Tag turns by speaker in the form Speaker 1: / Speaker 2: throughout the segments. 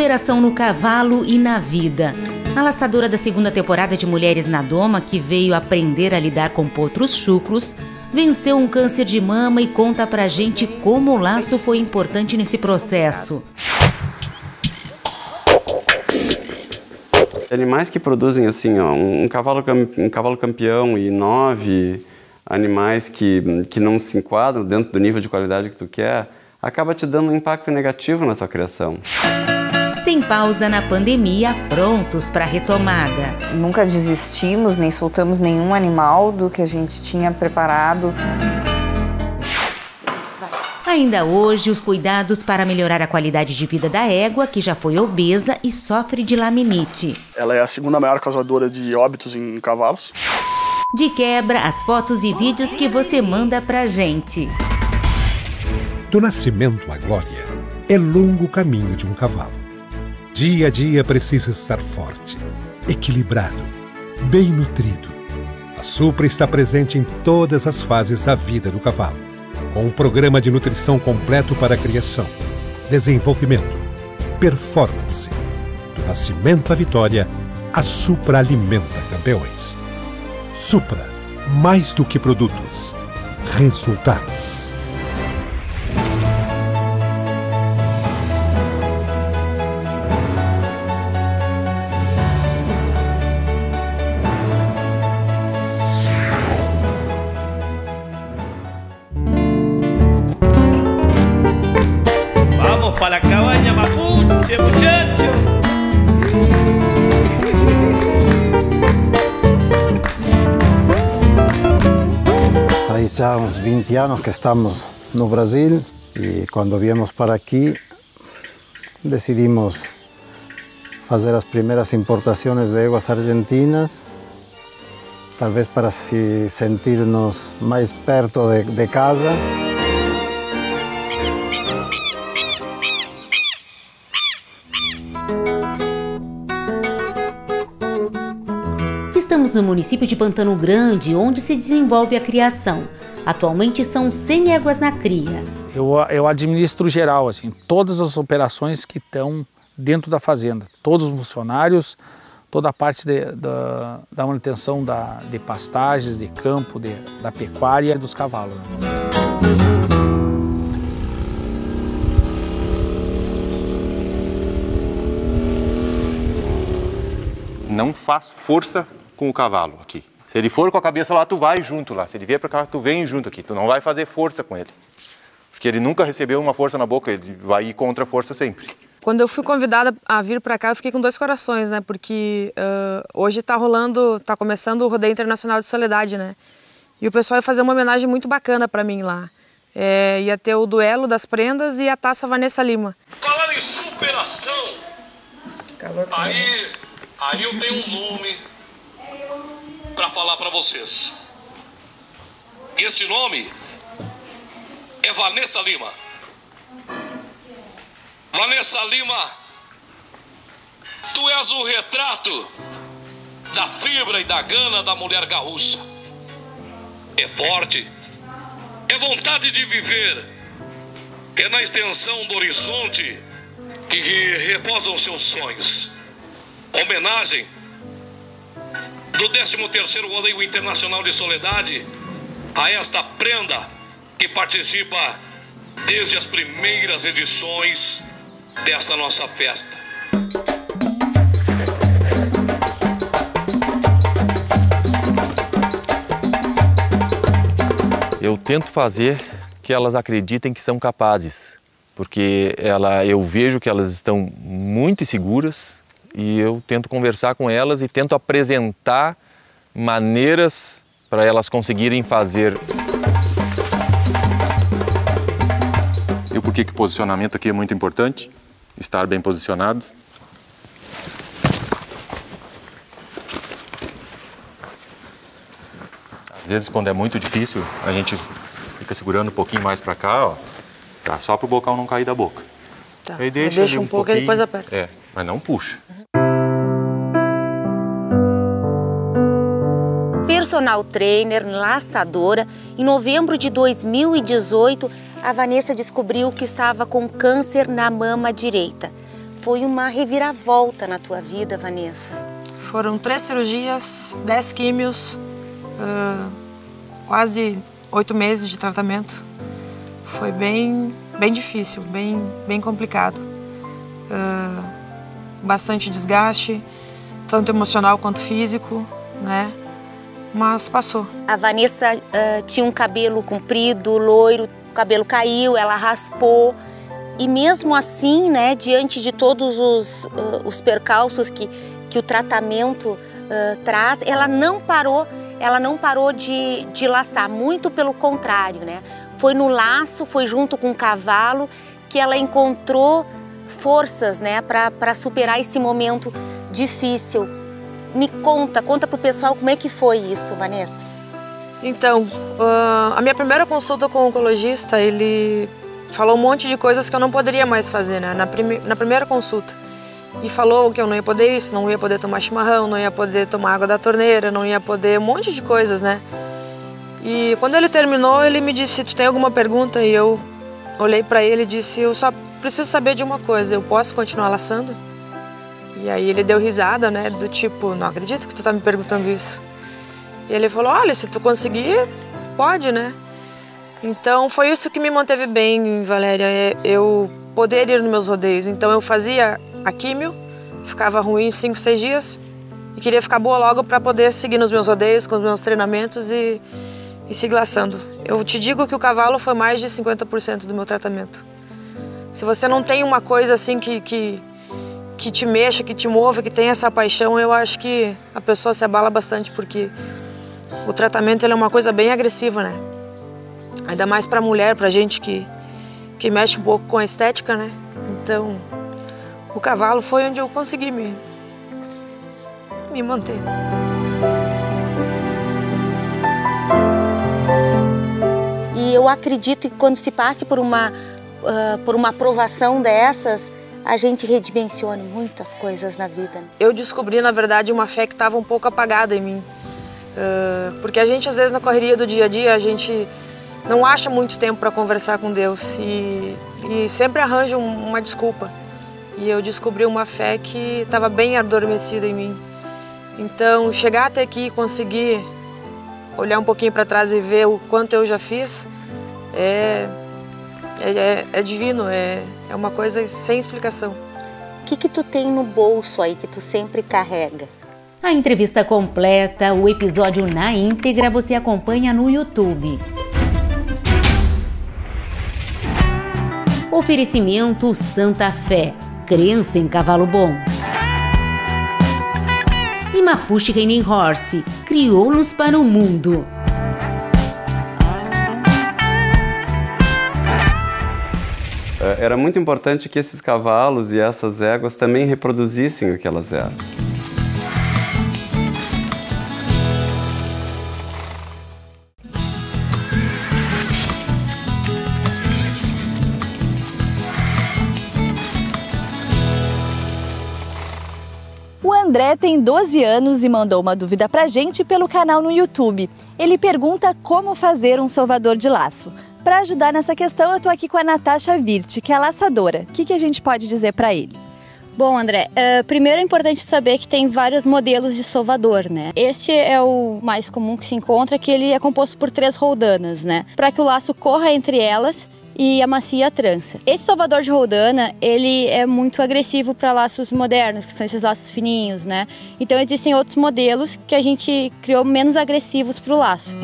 Speaker 1: superação no cavalo e na vida. A laçadora da segunda temporada de Mulheres na Doma, que veio aprender a lidar com potros chucros, venceu um câncer de mama e conta pra gente como o laço foi importante nesse processo.
Speaker 2: Animais que produzem assim, ó, um, cavalo, um cavalo campeão e nove animais que, que não se enquadram dentro do nível de qualidade que tu quer, acaba te dando um impacto negativo na tua criação.
Speaker 1: Pausa na pandemia, prontos para a retomada.
Speaker 3: Nunca desistimos, nem soltamos nenhum animal do que a gente tinha preparado.
Speaker 1: Ainda hoje, os cuidados para melhorar a qualidade de vida da égua, que já foi obesa e sofre de laminite.
Speaker 4: Ela é a segunda maior causadora de óbitos em cavalos.
Speaker 1: De quebra, as fotos e vídeos que você manda pra gente.
Speaker 5: Do nascimento à glória é longo o caminho de um cavalo. Dia a dia precisa estar forte, equilibrado, bem nutrido. A Supra está presente em todas as fases da vida do cavalo com um programa de nutrição completo para criação, desenvolvimento, performance. Do nascimento à vitória, a Supra alimenta campeões. Supra, mais do que produtos, resultados.
Speaker 6: 20 anos que estamos no Brasil e quando viemos para aqui decidimos fazer as primeiras importações de éguas argentinas, talvez para se sentir-nos mais perto de, de casa.
Speaker 1: Estamos no município de Pantano Grande, onde se desenvolve a criação. Atualmente são 100 éguas na cria.
Speaker 7: Eu, eu administro geral, assim, todas as operações que estão dentro da fazenda. Todos os funcionários, toda a parte de, da, da, manutenção da, de pastagens, de campo, de, da pecuária e dos cavalos. Né?
Speaker 8: Não faz força com o cavalo aqui. Se ele for com a cabeça lá, tu vai junto lá. Se ele vier para cá, tu vem junto aqui. Tu não vai fazer força com ele. Porque ele nunca recebeu uma força na boca, ele vai ir contra a força sempre.
Speaker 9: Quando eu fui convidada a vir para cá, eu fiquei com dois corações, né? Porque uh, hoje está rolando, está começando o Rodeio Internacional de Soledade, né? E o pessoal ia fazer uma homenagem muito bacana para mim lá. É, ia ter o duelo das prendas e a taça Vanessa Lima.
Speaker 10: Falar em superação, aí, aí eu tenho um nome para falar para vocês. Este nome é Vanessa Lima. Vanessa Lima, tu és o retrato da fibra e da gana da mulher gaúcha. É forte, é vontade de viver, é na extensão do horizonte que reposam seus sonhos. Homenagem do 13º Rodeio Internacional de Soledade a esta prenda que participa desde as primeiras edições desta nossa festa.
Speaker 8: Eu tento fazer que elas acreditem que são capazes, porque ela, eu vejo que elas estão muito seguras, e eu tento conversar com elas e tento apresentar maneiras para elas conseguirem fazer. E por que o posicionamento aqui é muito importante? Estar bem posicionado. Às vezes, quando é muito difícil, a gente fica segurando um pouquinho mais para cá, ó, tá? só para o bocal não cair da boca.
Speaker 9: Tá. Aí deixa, deixa um, um pouco e depois aperta.
Speaker 8: É, mas não puxa.
Speaker 1: personal trainer, laçadora, em novembro de 2018, a Vanessa descobriu que estava com câncer na mama direita. foi uma reviravolta na tua vida, Vanessa.
Speaker 9: Foram três cirurgias, dez químios, uh, quase oito meses de tratamento. Foi bem, bem difícil, bem, bem complicado. Uh, bastante desgaste, tanto emocional quanto físico, né? Mas passou.
Speaker 1: A Vanessa uh, tinha um cabelo comprido, loiro, o cabelo caiu, ela raspou. E mesmo assim, né, diante de todos os, uh, os percalços que, que o tratamento uh, traz, ela não parou, ela não parou de, de laçar, muito pelo contrário, né? Foi no laço, foi junto com o cavalo que ela encontrou forças, né, para superar esse momento difícil. Me conta, conta pro pessoal como é que foi isso, Vanessa.
Speaker 9: Então, uh, a minha primeira consulta com o oncologista, ele falou um monte de coisas que eu não poderia mais fazer, né, na, prime na primeira consulta e falou que eu não ia poder isso, não ia poder tomar chimarrão, não ia poder tomar água da torneira, não ia poder um monte de coisas, né? E quando ele terminou, ele me disse: "Tu tem alguma pergunta?" E eu olhei para ele e disse: "Eu só preciso saber de uma coisa, eu posso continuar laçando?" E aí ele deu risada, né, do tipo: "Não acredito que tu tá me perguntando isso." E ele falou: "Olha, se tu conseguir, pode, né?" Então foi isso que me manteve bem, Valéria, é eu poder ir nos meus rodeios. Então eu fazia a químio, ficava ruim cinco, seis dias e queria ficar boa logo para poder seguir nos meus rodeios, com os meus treinamentos e, e seguir laçando. Eu te digo que o cavalo foi mais de 50% do meu tratamento. Se você não tem uma coisa assim que, que, que te mexa, que te move, que tem essa paixão, eu acho que a pessoa se abala bastante porque o tratamento é uma coisa bem agressiva, né? Ainda mais para mulher, para gente que, que mexe um pouco com a estética, né? Então, o cavalo foi onde eu consegui me, me manter.
Speaker 1: E eu acredito que quando se passe por uma, uh, por uma aprovação dessas, a gente redimensiona muitas coisas na vida.
Speaker 9: Eu descobri, na verdade, uma fé que estava um pouco apagada em mim. Uh, porque a gente, às vezes, na correria do dia a dia, a gente não acha muito tempo para conversar com Deus e, e sempre arranja uma desculpa. E eu descobri uma fé que estava bem adormecida em mim. Então, chegar até aqui e conseguir olhar um pouquinho para trás e ver o quanto eu já fiz é, é, é, é divino, é, é uma coisa sem explicação.
Speaker 1: O que, que tu tem no bolso aí que tu sempre carrega? A entrevista completa, o episódio na íntegra, você acompanha no YouTube. Oferecimento Santa Fé, crença em cavalo bom. E Mapuche Reining Horse, crioulos para o mundo.
Speaker 2: Era muito importante que esses cavalos e essas éguas também reproduzissem aquelas eras.
Speaker 11: André tem 12 anos e mandou uma dúvida pra gente pelo canal no YouTube. Ele pergunta como fazer um sovador de laço. Para ajudar nessa questão, eu tô aqui com a Natasha Virt, que é laçadora. O que, que a gente pode dizer para ele?
Speaker 12: Bom, André, uh, primeiro é importante saber que tem vários modelos de sovador, né? Este é o mais comum que se encontra, que ele é composto por três roldanas, né? Para que o laço corra entre elas e amacia a trança. Esse salvador de roldana, ele é muito agressivo para laços modernos, que são esses laços fininhos, né? Então existem outros modelos que a gente criou menos agressivos para o laço.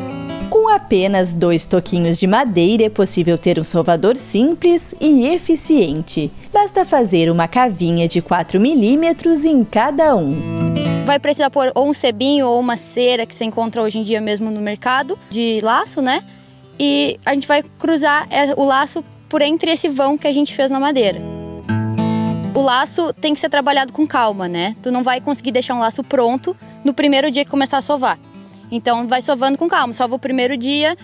Speaker 11: Com apenas dois toquinhos de madeira é possível ter um salvador simples e eficiente. Basta fazer uma cavinha de 4 milímetros em cada um.
Speaker 12: Vai precisar pôr ou um cebinho ou uma cera que você encontra hoje em dia mesmo no mercado de laço, né? e a gente vai cruzar é, o laço por entre esse vão que a gente fez na madeira. O laço tem que ser trabalhado com calma, né? Tu não vai conseguir deixar um laço pronto no primeiro dia que começar a sovar. Então vai sovando com calma, sova o primeiro dia,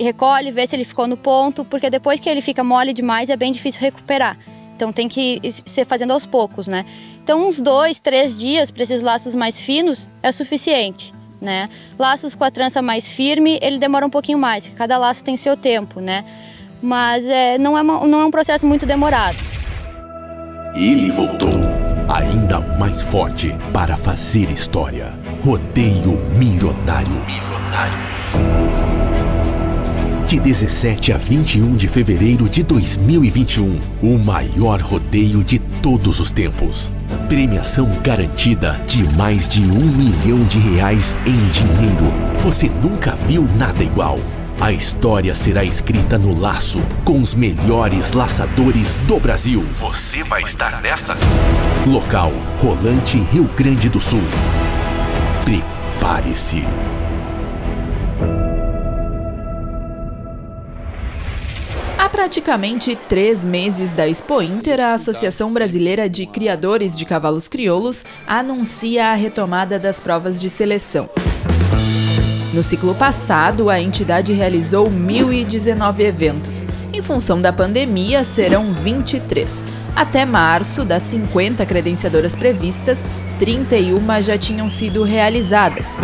Speaker 12: recolhe, vê se ele ficou no ponto, porque depois que ele fica mole demais é bem difícil recuperar. Então tem que ser fazendo aos poucos, né? Então uns dois, três dias para esses laços mais finos é suficiente né? Laços com a trança mais firme, ele demora um pouquinho mais, cada laço tem seu tempo, né? Mas é, não, é uma, não é um processo muito demorado.
Speaker 10: Ele voltou.
Speaker 13: ainda mais forte para fazer história. Rodeio Milionário. Milionário. De 17 a 21 de fevereiro de 2021, o maior rodeio de todos os tempos. Premiação garantida de mais de um milhão de reais em dinheiro. Você nunca viu nada igual. A história será escrita no laço com os melhores laçadores do Brasil. Você vai estar nessa? Local: Rolante, Rio Grande do Sul. Prepare-se.
Speaker 14: Há praticamente três meses da Expo Inter, a Associação Brasileira de Criadores de Cavalos Crioulos anuncia a retomada das provas de seleção. No ciclo passado, a entidade realizou 1.019 eventos. Em função da pandemia, serão 23. Até março, das 50 credenciadoras previstas, 31 já tinham sido realizadas.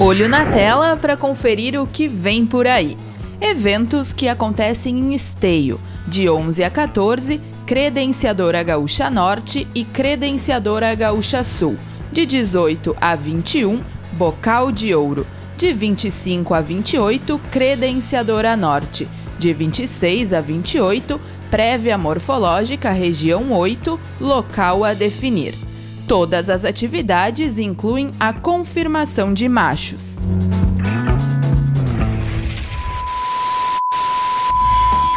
Speaker 14: Olho na tela para conferir o que vem por aí. Eventos que acontecem em Esteio, de 11 a 14, Credenciadora Gaúcha Norte e Credenciadora Gaúcha Sul, de 18 a 21, Bocal de Ouro, de 25 a 28, Credenciadora Norte, de 26 a 28, Prévia Morfológica Região 8, local a definir. Todas as atividades incluem a confirmação de machos.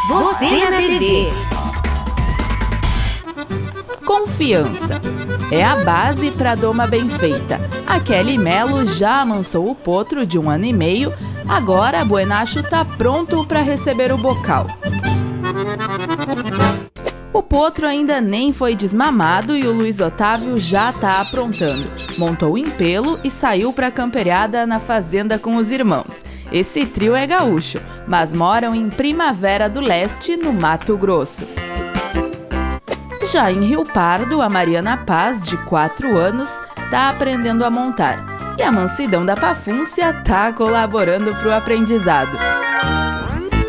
Speaker 1: Você na TV.
Speaker 14: Confiança. É a base para doma bem feita. A Kelly Melo já amansou o potro de um ano e meio, agora a Buenacho está pronto para receber o bocal. O potro ainda nem foi desmamado e o Luiz Otávio já está aprontando. Montou em pelo e saiu para a camperiada na fazenda com os irmãos. Esse trio é gaúcho, mas moram em Primavera do Leste, no Mato Grosso. Já em Rio Pardo, a Mariana Paz, de 4 anos, está aprendendo a montar. E a mansidão da Pafúncia está colaborando para o aprendizado.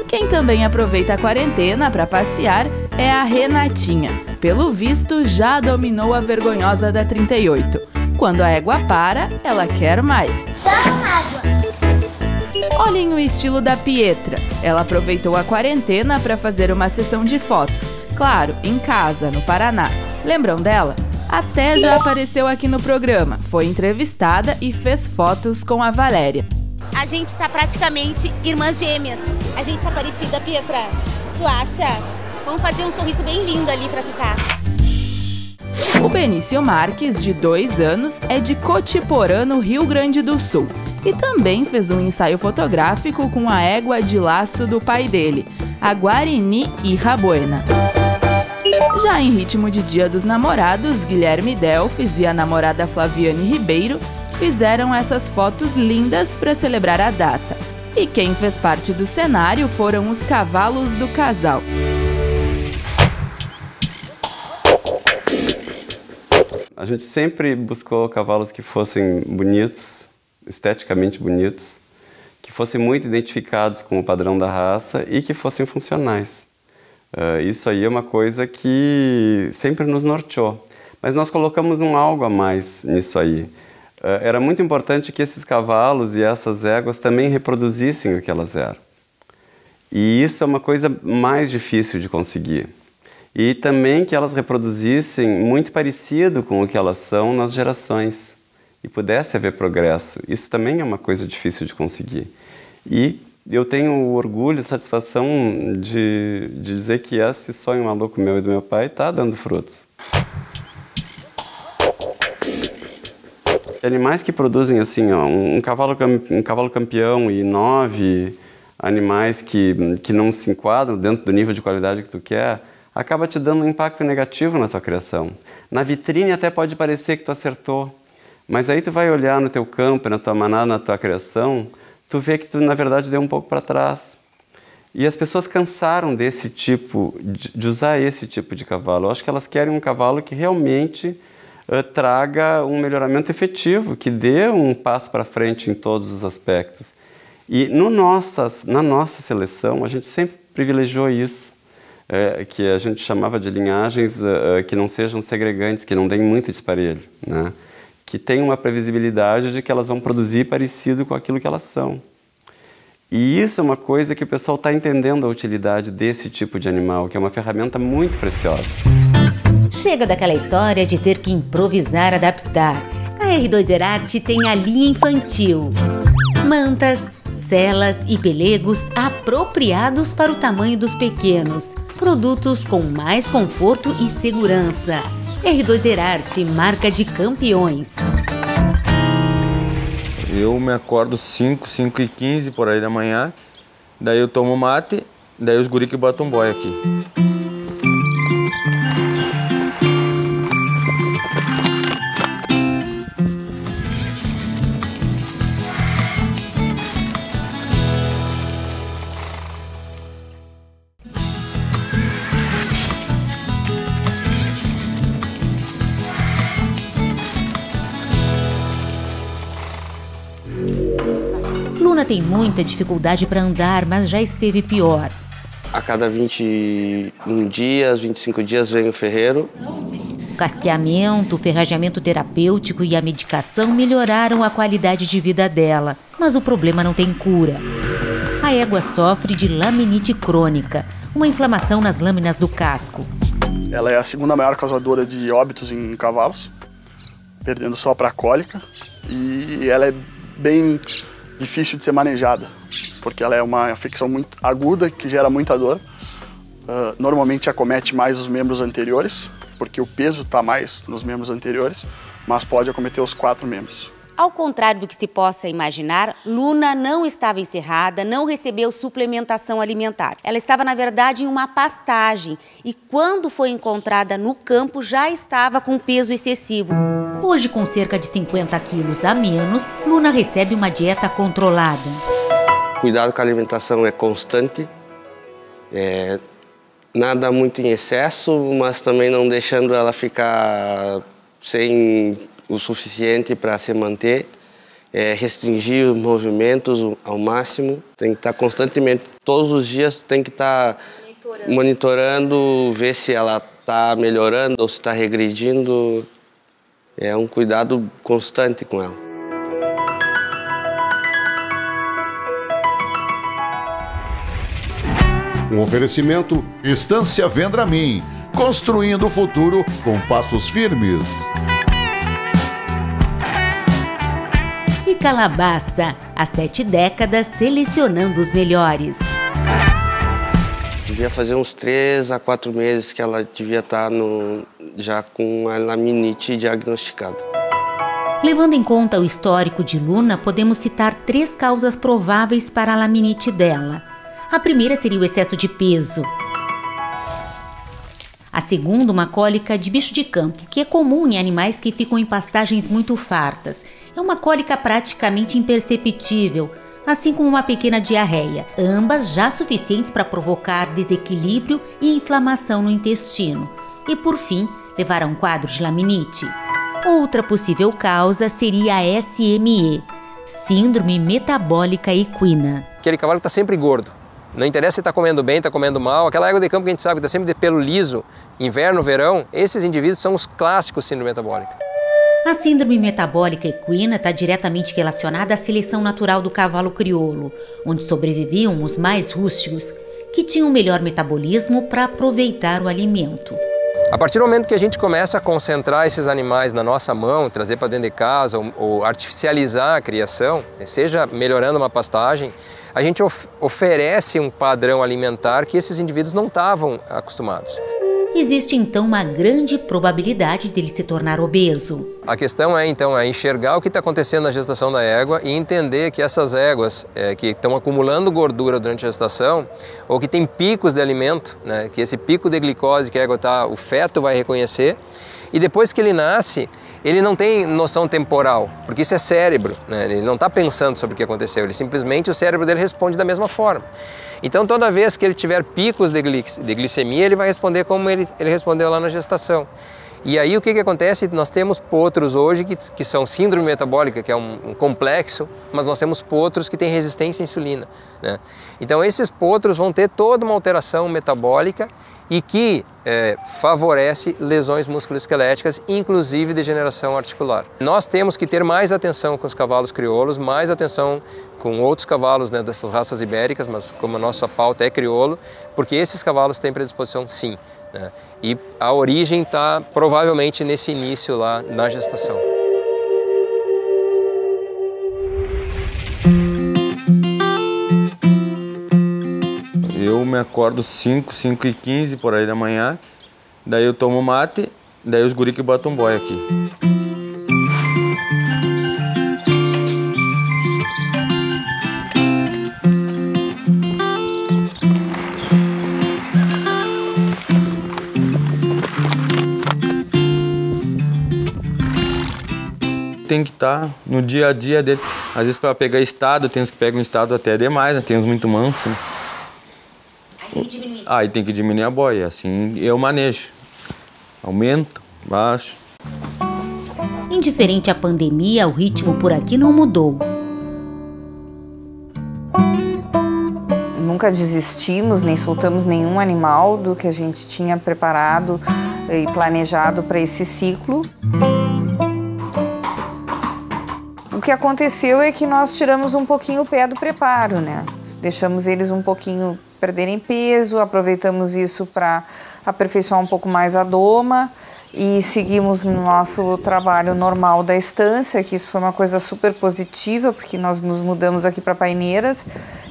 Speaker 14: Quem também aproveita a quarentena para passear é a Renatinha. Pelo visto, já dominou a vergonhosa da 38. Quando a égua para, ela quer mais. Olhem o estilo da Pietra. Ela aproveitou a quarentena para fazer uma sessão de fotos. Claro, em casa, no Paraná. Lembram dela? Até já apareceu aqui no programa. Foi entrevistada e fez fotos com a Valéria.
Speaker 15: A gente tá praticamente irmãs gêmeas. A gente tá parecida, Pietra. Tu acha? Vamos fazer um sorriso bem lindo ali pra ficar.
Speaker 14: O Benício Marques, de dois anos, é de Cotiporã, no Rio Grande do Sul. E também fez um ensaio fotográfico com a égua de laço do pai dele, a Guarini e Rabuena. Já em ritmo de Dia dos Namorados, Guilherme Delfes e a namorada Flaviane Ribeiro fizeram essas fotos lindas para celebrar a data. E quem fez parte do cenário foram os cavalos do casal.
Speaker 2: A gente sempre buscou cavalos que fossem bonitos, esteticamente bonitos, que fossem muito identificados com o padrão da raça e que fossem funcionais. Uh, isso aí é uma coisa que sempre nos norteou. Mas nós colocamos um algo a mais nisso aí. Uh, era muito importante que esses cavalos e essas éguas também reproduzissem o que elas eram. E isso é uma coisa mais difícil de conseguir e também que elas reproduzissem muito parecido com o que elas são nas gerações e pudesse haver progresso. Isso também é uma coisa difícil de conseguir. E eu tenho orgulho satisfação de, de dizer que esse sonho maluco meu e do meu pai está dando frutos. Animais que produzem assim, ó, um, cavalo, um cavalo campeão e nove animais que, que não se enquadram dentro do nível de qualidade que tu quer, acaba te dando um impacto negativo na tua criação. Na vitrine até pode parecer que tu acertou, mas aí tu vai olhar no teu campo, na tua manada, na tua criação, tu vê que tu na verdade deu um pouco para trás. E as pessoas cansaram desse tipo, de usar esse tipo de cavalo. Eu acho que elas querem um cavalo que realmente uh, traga um melhoramento efetivo, que dê um passo para frente em todos os aspectos. E no nossas, na nossa seleção, a gente sempre privilegiou isso. é, que a gente chamava de linhagens uh, que não sejam segregantes, que não deem muito disparelho, né? Que tenham uma previsibilidade de que elas vão produzir parecido com aquilo que elas são. E isso é uma coisa que o pessoal está entendendo a utilidade desse tipo de animal, que é uma ferramenta muito preciosa.
Speaker 1: Chega daquela história de ter que improvisar, adaptar. A R2 Erarte tem a linha infantil. Mantas, celas e pelegos apropriados para o tamanho dos pequenos. Produtos com mais conforto e segurança. R2 Erarte, marca de campeões.
Speaker 16: Eu me acordo 5, 5 e 15 por aí da manhã, daí eu tomo mate, daí os guri que botam boy aqui.
Speaker 1: Tem muita dificuldade para andar, mas já esteve pior.
Speaker 17: A cada 21 dias, 25 dias vem o ferreiro.
Speaker 1: O casqueamento, o ferrajamento terapêutico e a medicação melhoraram a qualidade de vida dela, mas o problema não tem cura. A égua sofre de laminite crônica, uma inflamação nas lâminas do casco.
Speaker 4: Ela é a segunda maior causadora de óbitos em cavalos, perdendo só para a cólica. E ela é bem difícil de ser manejada, porque ela é uma afecção muito aguda que gera muita dor. Uh, normalmente acomete mais os membros anteriores, porque o peso está mais nos membros anteriores, mas pode acometer os quatro membros.
Speaker 15: Ao contrário do que se possa imaginar, Luna não estava encerrada, não recebeu suplementação alimentar. Ela estava, na verdade, em uma pastagem e, quando foi encontrada no campo, já estava com peso excessivo.
Speaker 1: Hoje, com cerca de 50 quilos a menos, Luna recebe uma dieta controlada.
Speaker 17: Cuidado com a alimentação é constante, é, nada muito em excesso, mas também não deixando ela ficar sem o suficiente para se manter, é, restringir os movimentos ao máximo, tem que estar tá constantemente, todos os dias tem que estar tá monitorando. monitorando, ver se ela está melhorando ou se está regredindo. É um cuidado constante com ela.
Speaker 18: Um oferecimento Estância Vendramin, construindo o futuro com passos firmes.
Speaker 1: Calabaça, há sete décadas selecionando os melhores.
Speaker 17: Devia fazer uns três a quatro meses que ela devia estar no, já com a laminite diagnosticada.
Speaker 1: Levando em conta o histórico de Luna, podemos citar três causas prováveis para a laminite dela. A primeira seria o excesso de peso. A segunda, uma cólica de bicho de campo, que é comum em animais que ficam em pastagens muito fartas é uma cólica praticamente imperceptível, assim como uma pequena diarreia, ambas já suficientes para provocar desequilíbrio e inflamação no intestino, e por fim levar a um quadro de laminite. Outra possível causa seria a SME, Síndrome Metabólica Equina.
Speaker 19: Aquele cavalo está sempre gordo. Não interessa se está comendo bem, está comendo mal. Aquela égua de campo que a gente sabe que está sempre de pelo liso, inverno, verão, esses indivíduos são os clássicos síndrome metabólica.
Speaker 1: A síndrome metabólica equina está diretamente relacionada à seleção natural do cavalo crioulo, onde sobreviviam os mais rústicos, que tinham melhor metabolismo para aproveitar o alimento.
Speaker 19: A partir do momento que a gente começa a concentrar esses animais na nossa mão, trazer para dentro de casa ou, ou, artificializar a criação, seja melhorando uma pastagem, a gente of oferece um padrão alimentar que esses indivíduos não estavam acostumados
Speaker 1: existe então uma grande probabilidade dele se tornar obeso.
Speaker 19: A questão é então é enxergar o que está acontecendo na gestação da égua e entender que essas éguas é, que estão acumulando gordura durante a gestação ou que tem picos de alimento, né, que esse pico de glicose que a égua está, o feto vai reconhecer e depois que ele nasce, ele não tem noção temporal, porque isso é cérebro, né? ele não está pensando sobre o que aconteceu, ele simplesmente o cérebro dele responde da mesma forma. Então, toda vez que ele tiver picos de, glicemia, ele vai responder como ele, ele respondeu lá na gestação. E aí o que, que acontece? Nós temos potros hoje que, que são síndrome metabólica, que é um, um, complexo, mas nós temos potros que têm resistência à insulina. Né? Então esses potros vão ter toda uma alteração metabólica e que é, favorece lesões musculoesqueléticas, inclusive degeneração articular. Nós temos que ter mais atenção com os cavalos crioulos, mais atenção com outros cavalos né, dessas raças ibéricas, mas como a nossa pauta é crioulo, porque esses cavalos têm predisposição sim. Né? E a origem está provavelmente nesse início lá na gestação.
Speaker 16: Eu me acordo 5, 5 e 15 por aí da manhã, daí eu tomo mate, daí os guri que botam boia aqui. Tem que estar tá no dia a dia dele. Às vezes para pegar estado, tem uns que pegam um estado até demais, né? tem uns muito mansos. Né? Aí tem que diminuir. Aí tem que diminuir a boia, assim eu manejo. Aumento, baixo.
Speaker 1: Indiferente à pandemia, o ritmo por aqui não mudou.
Speaker 3: Nunca desistimos, nem soltamos nenhum animal do que a gente tinha preparado e planejado para esse ciclo. Que aconteceu é que nós tiramos um pouquinho o pé do preparo, né? Deixamos eles um pouquinho perderem peso, aproveitamos isso para aperfeiçoar um pouco mais a doma e seguimos no nosso trabalho normal da estância, que isso foi uma coisa super positiva, porque nós nos mudamos aqui para Paineiras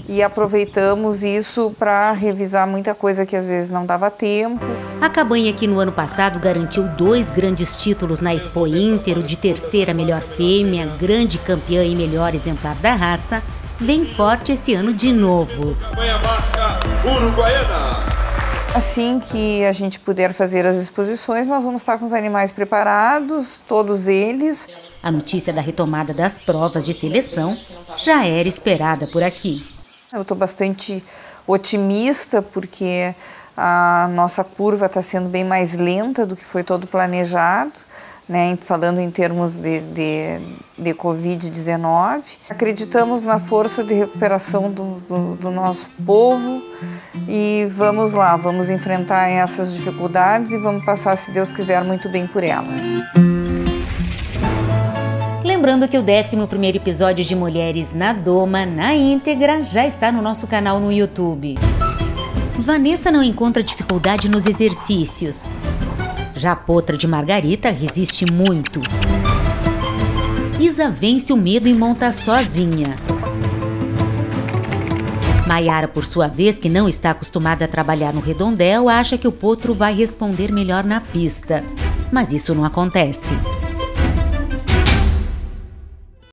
Speaker 3: e aproveitamos isso para revisar muita coisa que às vezes não dava tempo.
Speaker 1: A cabanha que no ano passado garantiu dois grandes títulos na Expo Inter, o de terceira melhor fêmea, grande campeã e melhor exemplar da raça, vem forte esse ano de novo.
Speaker 20: Campanha Vasca Uruguaiana.
Speaker 3: Assim que a gente puder fazer as exposições, nós vamos estar com os animais preparados, todos eles.
Speaker 1: A notícia da retomada das provas de seleção já era esperada por aqui.
Speaker 3: Eu estou bastante otimista porque a nossa curva está sendo bem mais lenta do que foi todo planejado né, falando em termos de, de, de Covid-19. Acreditamos na força de recuperação do, do, do, nosso povo e vamos lá, vamos enfrentar essas dificuldades e vamos passar, se Deus quiser, muito bem por elas.
Speaker 1: Lembrando que o 11º episódio de Mulheres na Doma, na íntegra, já está no nosso canal no YouTube. Vanessa não encontra dificuldade nos exercícios já a potra de Margarita resiste muito. Isa vence o medo e monta sozinha. Maiara, por sua vez, que não está acostumada a trabalhar no redondel, acha que o potro vai responder melhor na pista. Mas isso não acontece.